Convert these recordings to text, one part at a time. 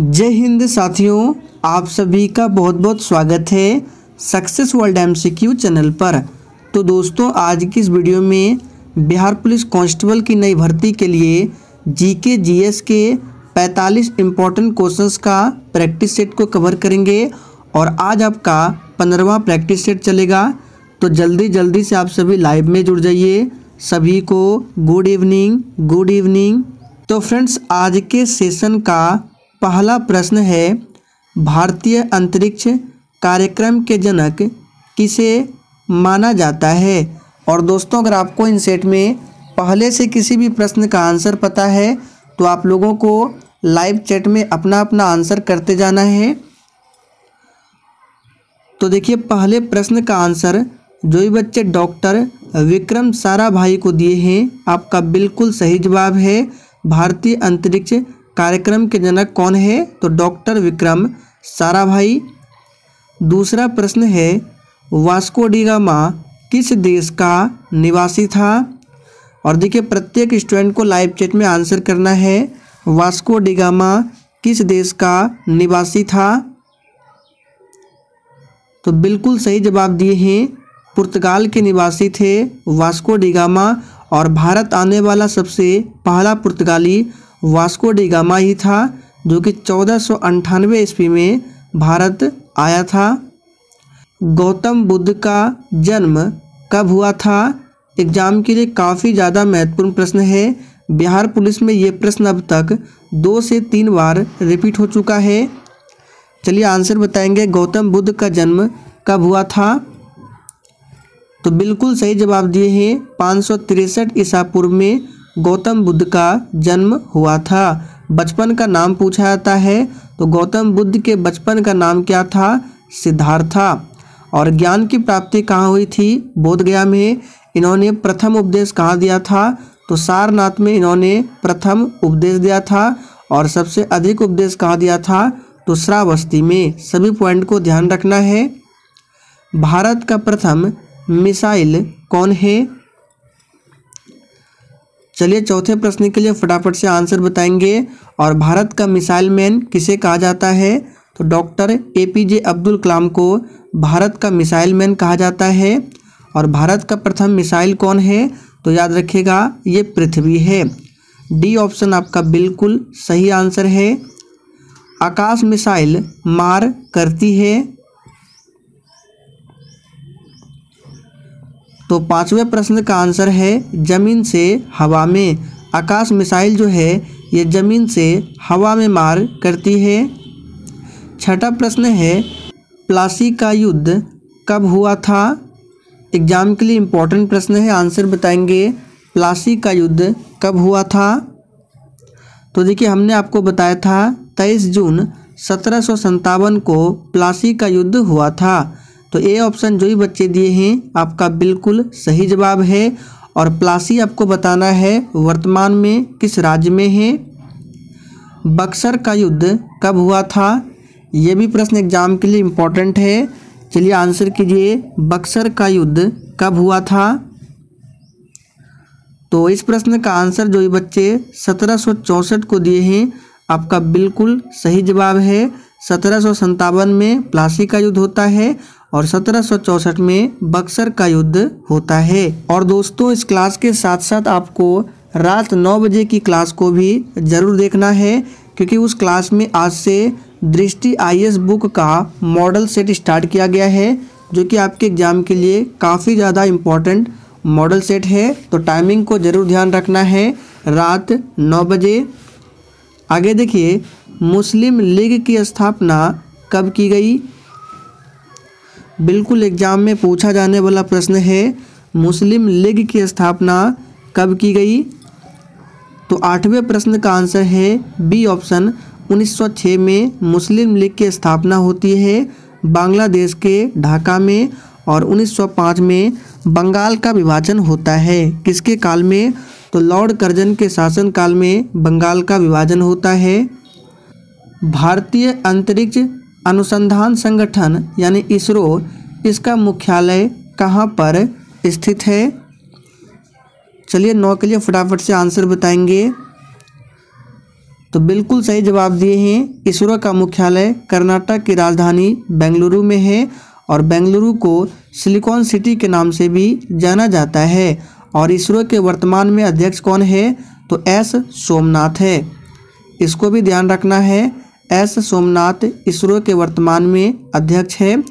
जय हिंद साथियों, आप सभी का बहुत बहुत स्वागत है सक्सेस वर्ल्ड एम चैनल पर। तो दोस्तों, आज की इस वीडियो में बिहार पुलिस कांस्टेबल की नई भर्ती के लिए जीके जीएस के 45 इम्पोर्टेंट क्वेश्चंस का प्रैक्टिस सेट को कवर करेंगे और आज आपका पंद्रवा प्रैक्टिस सेट चलेगा। तो जल्दी जल्दी से आप सभी लाइव में जुड़ जाइए। सभी को गुड इवनिंग गुड इवनिंग तो फ्रेंड्स आज के सेशन का पहला प्रश्न है, भारतीय अंतरिक्ष कार्यक्रम के जनक किसे माना जाता है? और दोस्तों, अगर आपको इन सेट में पहले से किसी भी प्रश्न का आंसर पता है तो आप लोगों को लाइव चैट में अपना अपना आंसर करते जाना है। तो देखिए, पहले प्रश्न का आंसर जो भी बच्चे डॉक्टर विक्रम सारा भाई को दिए हैं, आपका बिल्कुल सही जवाब है, भारतीय अंतरिक्ष कार्यक्रम के जनक कौन है? तो डॉक्टर विक्रम साराभाई। दूसरा प्रश्न है, वास्को डिगामा किस देश का निवासी था? और देखिए, प्रत्येक स्टूडेंट को लाइव चैट में आंसर करना है, वास्को डिगामा किस देश का निवासी था? तो बिल्कुल सही जवाब दिए हैं, पुर्तगाल के निवासी थे वास्को डिगामा और भारत आने वाला सबसे पहला पुर्तगाली वास्को डिगामा ही था, जो कि चौदह सौ अंठानवे ईस्वी में भारत आया था। गौतम बुद्ध का जन्म कब हुआ था? एग्ज़ाम के लिए काफ़ी ज़्यादा महत्वपूर्ण प्रश्न है। बिहार पुलिस में ये प्रश्न अब तक दो से तीन बार रिपीट हो चुका है। चलिए आंसर बताएँगे, गौतम बुद्ध का जन्म कब हुआ था? तो बिल्कुल सही जवाब दिए हैं, पाँच सौ तिरसठ ईसा पूर्व में गौतम बुद्ध का जन्म हुआ था। बचपन का नाम पूछा जाता है। तो गौतम बुद्ध के बचपन का नाम क्या था? सिद्धार्था और ज्ञान की प्राप्ति कहाँ हुई थी? बोधगया में। इन्होंने प्रथम उपदेश कहाँ दिया था? तो सारनाथ में इन्होंने प्रथम उपदेश दिया था। और सबसे अधिक उपदेश कहाँ दिया था? तो श्रावस्ती में। सभी पॉइंट को ध्यान रखना है। भारत का प्रथम मिसाइल कौन है? चलिए चौथे प्रश्न के लिए फटाफट से आंसर बताएँगे। और भारत का मिसाइल मैन किसे कहा जाता है? तो doctor A P J Abdul Kalam को भारत का मिसाइल मैन कहा जाता है। और भारत का प्रथम मिसाइल कौन है? तो याद रखिएगा, ये पृथ्वी है। डी ऑप्शन आपका बिल्कुल सही आंसर है। आकाश मिसाइल मार करती है। तो पाँचवें प्रश्न का आंसर है ज़मीन से हवा में। आकाश मिसाइल जो है, ये ज़मीन से हवा में मार करती है। छठा प्रश्न है, प्लासी का युद्ध कब हुआ था? एग्ज़ाम के लिए इम्पोर्टेंट प्रश्न है, आंसर बताएँगे। प्लासी का युद्ध कब हुआ था? तो देखिए, हमने आपको बताया था, तेईस जून सत्रह को प्लासी का युद्ध हुआ था। तो ए ऑप्शन जो ही बच्चे दिए हैं, आपका बिल्कुल सही जवाब है और प्लासी आपको बताना है वर्तमान में किस राज्य में है। बक्सर का युद्ध कब हुआ था, ये भी प्रश्न एग्ज़ाम के लिए इम्पोर्टेंट है। चलिए आंसर कीजिए, बक्सर का युद्ध कब हुआ था? तो इस प्रश्न का आंसर जो ये बच्चे सत्रह को दिए हैं, आपका बिल्कुल सही जवाब है। सत्रह में प्लासी का युद्ध होता है और सत्रह में बक्सर का युद्ध होता है। और दोस्तों, इस क्लास के साथ साथ आपको रात नौ बजे की क्लास को भी ज़रूर देखना है, क्योंकि उस क्लास में आज से दृष्टि आई बुक का मॉडल सेट स्टार्ट किया गया है, जो कि आपके एग्ज़ाम के लिए काफ़ी ज़्यादा इंपॉर्टेंट मॉडल सेट है। तो टाइमिंग को ज़रूर ध्यान रखना है रात नौ बजे। आगे देखिए, मुस्लिम लीग की स्थापना कब की गई? बिल्कुल एग्ज़ाम में पूछा जाने वाला प्रश्न है, मुस्लिम लीग की स्थापना कब की गई? तो आठवें प्रश्न का आंसर है बी ऑप्शन। 1906 में मुस्लिम लीग की स्थापना होती है बांग्लादेश के ढाका में और 1905 में बंगाल का विभाजन होता है। किसके काल में? तो लॉर्ड कर्जन के शासन काल में बंगाल का विभाजन होता है। भारतीय अंतरिक्ष अनुसंधान संगठन, यानी इसरो, इसका मुख्यालय कहाँ पर स्थित है? चलिए नौ के लिए फटाफट से आंसर बताएँगे। तो बिल्कुल सही जवाब दिए हैं। इसरो का मुख्यालय कर्नाटक की राजधानी बेंगलुरु में है और बेंगलुरु को सिलिकॉन सिटी के नाम से भी जाना जाता है। और इसरो के वर्तमान में अध्यक्ष कौन है? तो एस सोमनाथ है। इसको भी ध्यान रखना है। एस सोमनाथ इसरो के वर्तमान में अध्यक्ष है।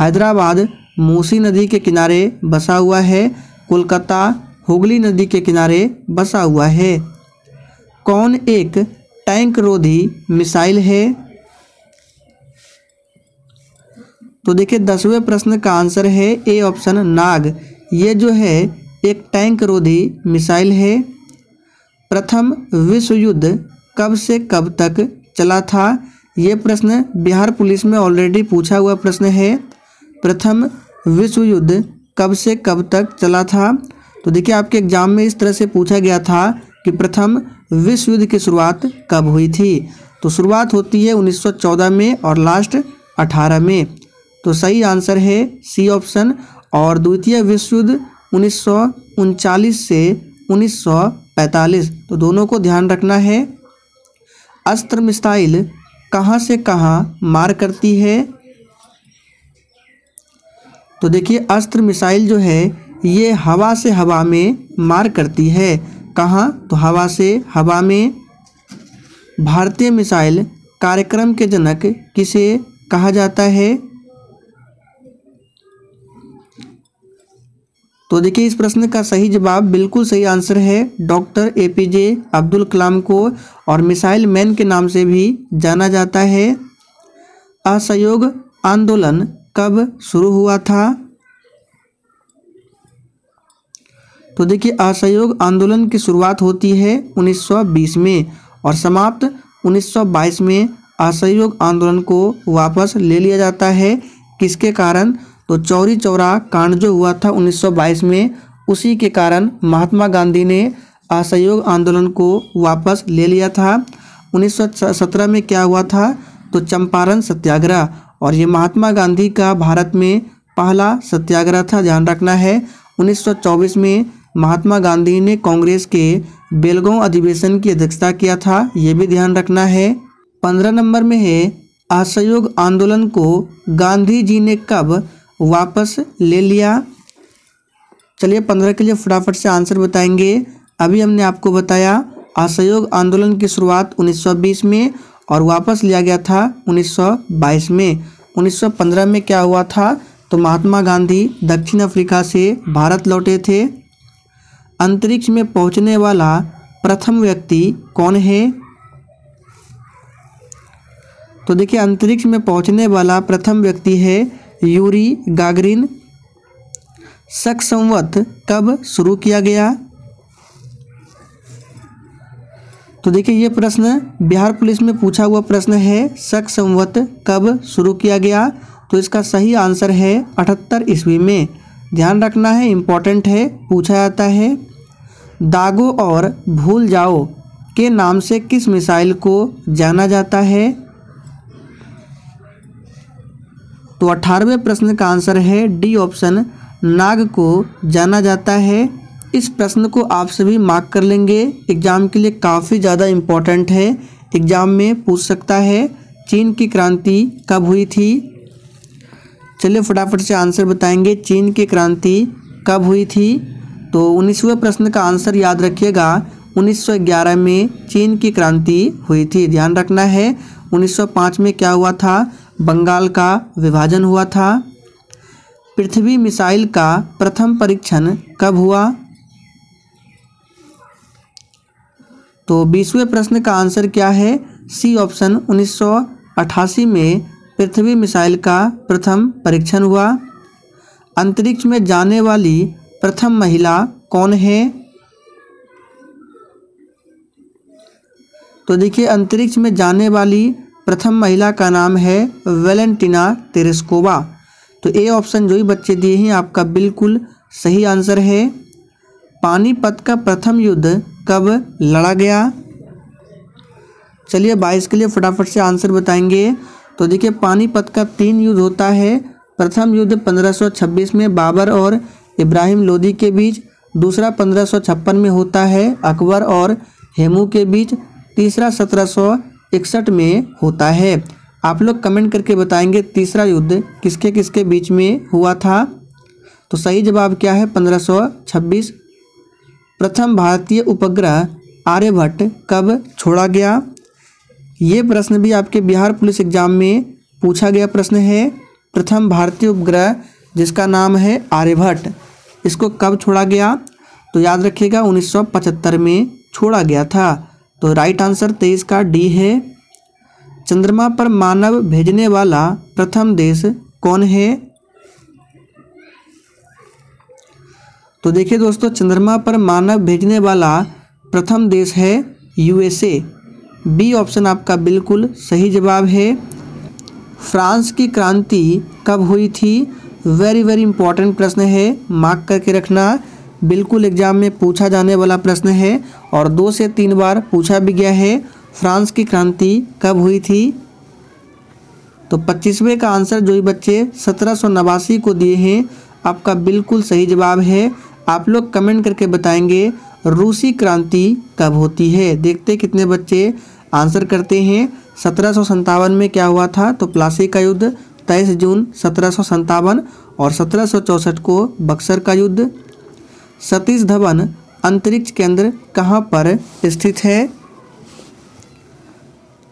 हैदराबाद मूसी नदी के किनारे बसा हुआ है। कोलकाता हुगली नदी के किनारे बसा हुआ है। कौन एक टैंक रोधी मिसाइल है? तो देखिए, दसवें प्रश्न का आंसर है ए ऑप्शन नाग। ये जो है, एक टैंक रोधी मिसाइल है। प्रथम विश्व युद्ध कब से कब तक चला था। ये प्रश्न बिहार पुलिस में ऑलरेडी पूछा हुआ प्रश्न है। प्रथम, विश्व युद्ध कब से कब तक चला था? तो देखिए, आपके एग्ज़ाम में इस तरह से पूछा गया था कि प्रथम, विश्व युद्ध की शुरुआत कब हुई थी? तो शुरुआत होती है 1914 में और लास्ट 18 में। तो सही आंसर है सी ऑप्शन और द्वितीय, विश्व युद्ध उन्नीस से 1945 तो दोनों को ध्यान रखना है। अस्त्र मिसाइल कहाँ से कहाँ मार करती है? तो देखिए, अस्त्र मिसाइल जो है, ये हवा से हवा में मार करती है। कहाँ? तो हवा से हवा में। भारतीय मिसाइल कार्यक्रम के जनक किसे कहा जाता है? तो देखिए, इस प्रश्न का सही जवाब बिल्कुल सही आंसर है डॉक्टर एपीजे अब्दुल कलाम को, और मिसाइल मैन के नाम से भी जाना जाता है। असहयोग आंदोलन कब शुरू हुआ था? तो देखिए, असहयोग आंदोलन की शुरुआत होती है 1920 में, और समाप्त 1922 में असहयोग आंदोलन को वापस ले लिया जाता है। किसके कारण? तो चौरी चौरा कांड जो हुआ था 1922 में, उसी के कारण महात्मा गांधी ने असहयोग आंदोलन को वापस ले लिया था। 1917 में क्या हुआ था? तो चंपारण सत्याग्रह। और ये महात्मा गांधी का भारत में पहला सत्याग्रह था, ध्यान रखना है। 1924 में महात्मा गांधी ने कांग्रेस के बेलगांव अधिवेशन की अध्यक्षता किया था, ये भी ध्यान रखना है। पंद्रह नंबर में है, असहयोग आंदोलन को गांधी जी ने कब वापस ले लिया। चलिए पंद्रह के लिए फटाफट से आंसर बताएँगे। अभी हमने आपको बताया, असहयोग आंदोलन की शुरुआत 1920 में और वापस लिया गया था 1922 में। 1915 में क्या हुआ था? तो महात्मा गांधी दक्षिण अफ्रीका से भारत लौटे थे। अंतरिक्ष में पहुँचने वाला प्रथम व्यक्ति कौन है? तो देखिए, अंतरिक्ष में पहुँचने वाला प्रथम व्यक्ति है यूरी गागरिन शक संवत कब शुरू किया गया? तो देखिए, ये प्रश्न बिहार पुलिस में पूछा हुआ प्रश्न है शक संवत कब शुरू किया गया? तो इसका सही आंसर है अठहत्तर ईस्वी में। ध्यान रखना है इम्पोर्टेंट है, पूछा जाता है, दागो और भूल जाओ के नाम से किस मिसाइल को जाना जाता है? तो अठारहवें प्रश्न का आंसर है डी ऑप्शन नाग को जाना जाता है। इस प्रश्न को आप सभी मार्क कर लेंगे। एग्ज़ाम के लिए काफ़ी ज़्यादा इम्पोर्टेंट है। एग्ज़ाम में पूछ सकता है, चीन की क्रांति कब हुई थी? चलिए फटाफट से आंसर बताएँगे, चीन की क्रांति कब हुई थी? तो उन्नीसवें प्रश्न का आंसर याद रखिएगा। 1911 में चीन की क्रांति हुई थी, ध्यान रखना है। 1905 में क्या हुआ था? बंगाल का विभाजन हुआ था। पृथ्वी मिसाइल का प्रथम परीक्षण कब हुआ? तो बीसवें प्रश्न का आंसर क्या है? सी ऑप्शन 1988 में पृथ्वी मिसाइल का प्रथम परीक्षण हुआ। अंतरिक्ष में जाने वाली प्रथम महिला कौन है? तो देखिए, अंतरिक्ष में जाने वाली प्रथम महिला का नाम है वेलेंटिना तेरेस्कोवा तो ए ऑप्शन जो ही बच्चे दिए हैं, आपका बिल्कुल सही आंसर है। पानीपत का प्रथम युद्ध कब लड़ा गया? चलिए बाईस के लिए फटाफट से आंसर बताएँगे। तो देखिए, पानीपत का तीन युद्ध होता है। प्रथम युद्ध 1526 में बाबर और इब्राहिम लोदी के बीच, दूसरा पंद्रह में होता है अकबर और हेमू के बीच, तीसरा सत्रह सौ में होता है। आप लोग कमेंट करके बताएँगे, तीसरा युद्ध किसके किसके बीच में हुआ था? तो सही जवाब क्या है? 1526 प्रथम भारतीय उपग्रह आर्यभट्ट कब छोड़ा गया? ये प्रश्न भी आपके बिहार पुलिस एग्ज़ाम में पूछा गया प्रश्न है। प्रथम भारतीय उपग्रह जिसका नाम है आर्यभट्ट, इसको कब छोड़ा गया? तो याद रखिएगा 1975 में छोड़ा गया था। तो राइट आंसर तेईस का डी है। चंद्रमा पर मानव भेजने वाला प्रथम देश कौन है? तो देखिए दोस्तों, चंद्रमा पर मानव भेजने वाला प्रथम देश है यूएसए बी ऑप्शन आपका बिल्कुल सही जवाब है। फ्रांस की क्रांति कब हुई थी? वेरी वेरी इंपॉर्टेंट प्रश्न है। मार्क करके रखना। बिल्कुल एग्ज़ाम में पूछा जाने वाला प्रश्न है और दो से तीन बार पूछा भी गया है। फ्रांस की क्रांति कब हुई थी? तो पच्चीसवें का आंसर जो ही बच्चे सत्रह सौ नवासी को दिए हैं, आपका बिल्कुल सही जवाब है। आप लोग कमेंट करके बताएँगे, रूसी क्रांति कब होती है? देखते कितने बच्चे आंसर करते हैं। सत्रह में क्या हुआ था? तो प्लासी का युद्ध, तेईस जून सत्रह और सत्रह को बक्सर का युद्ध। सतीश धवन अंतरिक्ष केंद्र कहाँ पर स्थित है?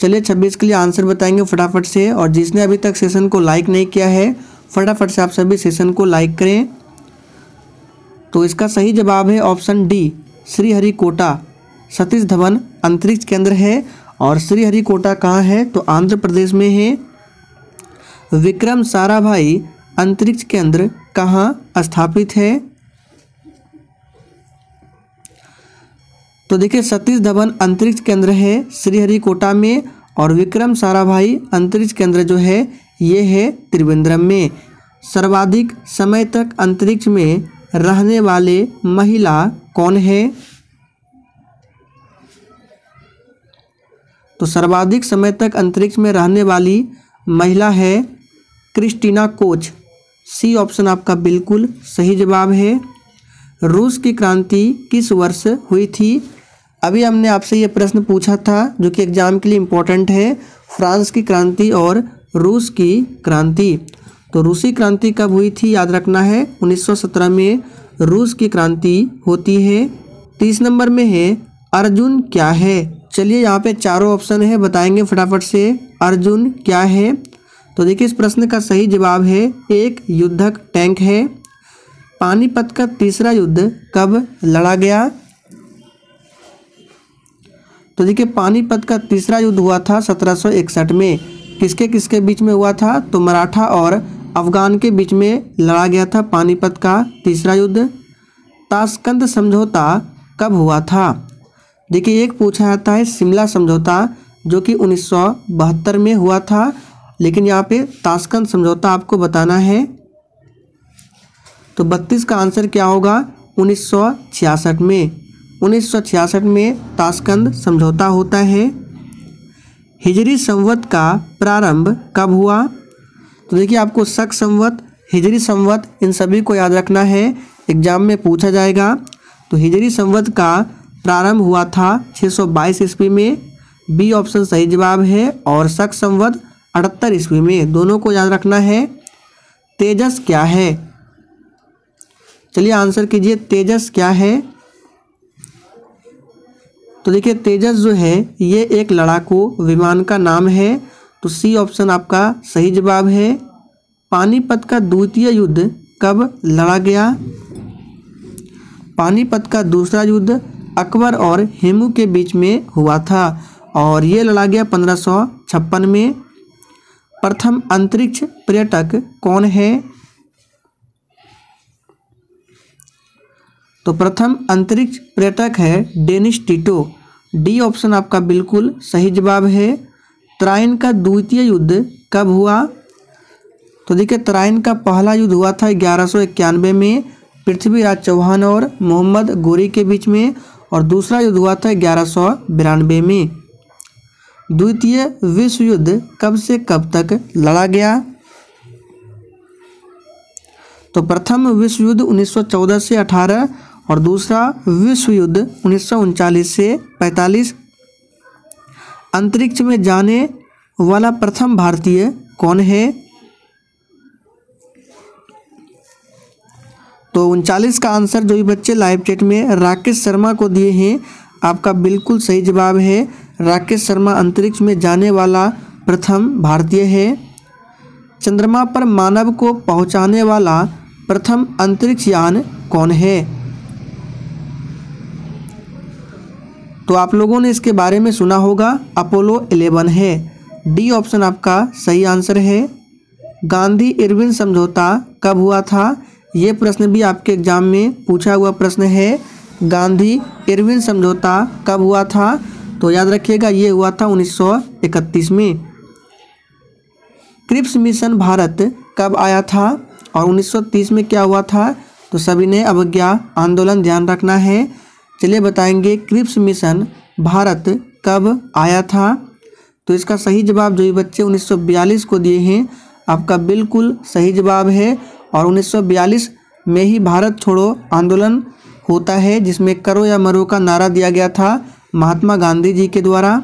चलिए छब्बीस के लिए आंसर बताएँगे फटाफट से, और जिसने अभी तक सेशन को लाइक नहीं किया है, फटाफट से आप सभी सेशन को लाइक करें। तो इसका सही जवाब है ऑप्शन डी, श्रीहरिकोटा। सतीश धवन अंतरिक्ष केंद्र है, और श्रीहरिकोटा कहाँ है? तो आंध्र प्रदेश में है। विक्रम साराभाई, अंतरिक्ष केंद्र कहाँ स्थापित है? तो देखिए, सतीश धवन अंतरिक्ष केंद्र है श्रीहरिकोटा में और विक्रम साराभाई अंतरिक्ष केंद्र जो है, ये है त्रिवेंद्रम में। सर्वाधिक समय तक अंतरिक्ष में रहने वाले महिला कौन है? तो सर्वाधिक समय तक अंतरिक्ष में रहने वाली महिला है क्रिस्टीना कोच। सी ऑप्शन आपका बिल्कुल सही जवाब है। रूस की क्रांति किस वर्ष हुई थी? अभी हमने आपसे ये प्रश्न पूछा था जो कि एग्ज़ाम के लिए इम्पोर्टेंट है, फ्रांस की क्रांति और रूस की क्रांति। तो रूसी क्रांति कब हुई थी याद रखना है? 1917 में रूस की क्रांति होती है। तीस नंबर में है, अर्जुन क्या है? चलिए यहाँ पे चारों ऑप्शन है, बताएँगे फटाफट से। अर्जुन क्या है? तो देखिए इस प्रश्न का सही जवाब है, एक युद्धक टैंक है। पानीपत का तीसरा युद्ध कब लड़ा गया? तो देखिए, पानीपत का तीसरा युद्ध हुआ था 1761 में। किसके किसके बीच में हुआ था? तो मराठा और अफगान के बीच में लड़ा गया था पानीपत का तीसरा युद्ध। ताशकंद समझौता कब हुआ था? देखिए, एक पूछा जाता है शिमला समझौता, जो कि उन्नीस सौ बहत्तर में हुआ था। लेकिन यहाँ पे ताशकंद समझौता आपको बताना है। तो बत्तीस का आंसर क्या होगा? उन्नीस सौ छियासठ में। 1966 में ताशकंद समझौता होता है। हिजरी संवत का प्रारंभ कब हुआ? तो देखिए, आपको शक संवत, हिजरी संवत, इन सभी को याद रखना है। एग्ज़ाम में पूछा जाएगा। तो हिजरी संवत का प्रारंभ हुआ था 622 ईस्वी में। बी ऑप्शन सही जवाब है और शक संवत अठहत्तर ईस्वी में। दोनों को याद रखना है। तेजस क्या है? चलिए आंसर कीजिए, तेजस क्या है? तो देखिए, तेजस जो है, ये एक लड़ाकू विमान का नाम है। तो सी ऑप्शन आपका सही जवाब है। पानीपत का द्वितीय युद्ध कब लड़ा गया? पानीपत का दूसरा युद्ध अकबर और हेमू के बीच में हुआ था और ये लड़ा गया पंद्रह में। प्रथम अंतरिक्ष पर्यटक कौन है? तो प्रथम अंतरिक्ष पर्यटक है डेनिस टीटो। डी ऑप्शन आपका बिल्कुल सही जवाब है। तराइन का द्वितीय युद्ध कब हुआ? तो देखिए तराइन का पहला युद्ध हुआ था ग्यारह में, पृथ्वीराज चौहान और मोहम्मद गोरी के बीच में, और दूसरा युद्ध हुआ था ग्यारह में। द्वितीय विश्व युद्ध कब से कब तक लड़ा गया? तो प्रथम विश्व युद्ध 1914 से 18 और दूसरा विश्व युद्ध उन्नीस से 45 अंतरिक्ष में जाने वाला प्रथम भारतीय कौन है? तो उनचालीस का आंसर जो भी बच्चे लाइव चैट में राकेश शर्मा को दिए हैं, आपका बिल्कुल सही जवाब है। राकेश शर्मा अंतरिक्ष में जाने वाला प्रथम भारतीय है। चंद्रमा पर मानव को पहुँचाने वाला प्रथम अंतरिक्ष यान कौन है? तो आप लोगों ने इसके बारे में सुना होगा, अपोलो 11 है। डी ऑप्शन आपका सही आंसर है। गांधी इरविन समझौता कब हुआ था? ये प्रश्न भी आपके एग्ज़ाम में पूछा हुआ प्रश्न है। गांधी इरविन समझौता कब हुआ था? तो याद रखिएगा, ये हुआ था 1931 में। क्रिप्स मिशन भारत कब आया था और 1930 में क्या हुआ था? तो सभी ने अवज्ञा आंदोलन ध्यान रखना है। चलिए बताएँगे, क्रिप्स मिशन भारत कब आया था? तो इसका सही जवाब जो बच्चे 1942 को दिए हैं, आपका बिल्कुल सही जवाब है और 1942 में ही भारत छोड़ो आंदोलन होता है, जिसमें करो या मरो का नारा दिया गया था महात्मा गांधी जी के द्वारा।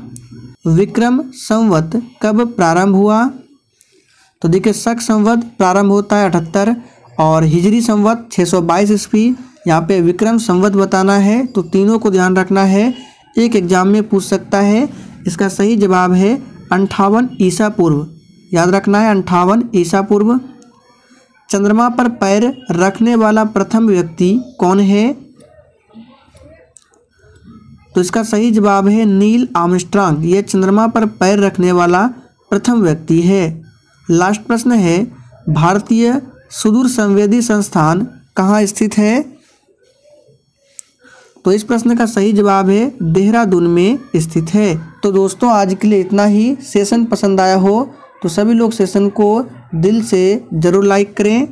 विक्रम संवत कब प्रारंभ हुआ? तो देखिए, शक संवत प्रारंभ होता है अठहत्तर और हिजरी संवत 622 सौ ईस्वी। यहाँ पे विक्रम संवत बताना है तो तीनों को ध्यान रखना है। एक एग्ज़ाम में पूछ सकता है, इसका सही जवाब है अंठावन ईसा पूर्व। याद रखना है अंठावन ईसा पूर्व। चंद्रमा पर पैर रखने वाला प्रथम व्यक्ति कौन है? तो इसका सही जवाब है नील आमस्ट्रांग ये चंद्रमा पर पैर रखने वाला प्रथम व्यक्ति है। लास्ट प्रश्न है, भारतीय सुदूर संवेदी संस्थान कहाँ स्थित है? तो इस प्रश्न का सही जवाब है, देहरादून में स्थित है। तो दोस्तों, आज के लिए इतना ही। सेशन पसंद आया हो तो सभी लोग सेशन को दिल से ज़रूर लाइक करें।